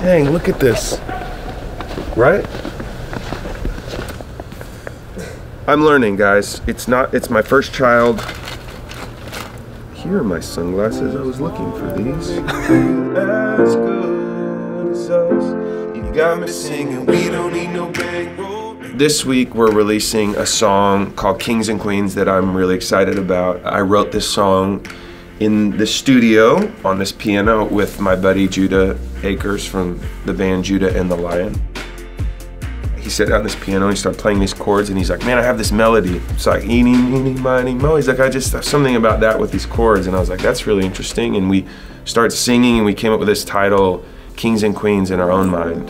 Dang, look at this. Right? I'm learning, guys. It's not, it's my first child. Here are my sunglasses. I was looking for these. As good as us. You got me singing, we don't need no This week we're releasing a song called Kings and Queens that I'm really excited about. I wrote this song in the studio on this piano with my buddy Judah Akers from the band Judah and the Lion he sat down this piano and he started playing these chords and he's like, man, I have this melody. It's like eeny, meeny, miny, mo. He's like, I just something about that with these chords. And I was like, that's really interesting. And we started singing and we came up with this title, Kings and Queens in our own mind.